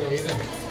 Obrigado.